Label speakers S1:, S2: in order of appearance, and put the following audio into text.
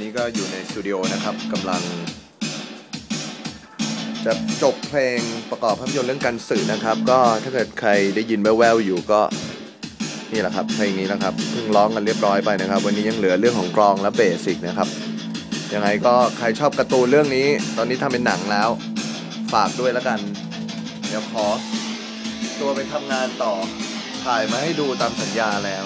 S1: นี่ก็อยู่ในสตูดิโอนะครับกำลัง จะจบเพลงประกอบภาพยนตร์เรื่องการสื่อนะครับ ก็ถ้าเกิดใครได้ยินแว่วๆอยู่ก็นี่แหละครับเพลงนี้นะครับเพิ่งร้องกันเรียบร้อยไปนะครับ วันนี้ยังเหลือเรื่องของกรองและเบสิกนะครับยังไงก็ใครชอบการ์ตูนเรื่องนี้ ตอนนี้ทำเป็นหนังแล้ว ฝากด้วยแล้วกัน เดี๋ยวขอ ตัวไปทำงานต่อถ่ายมาให้ดูตามสัญญาแล้ว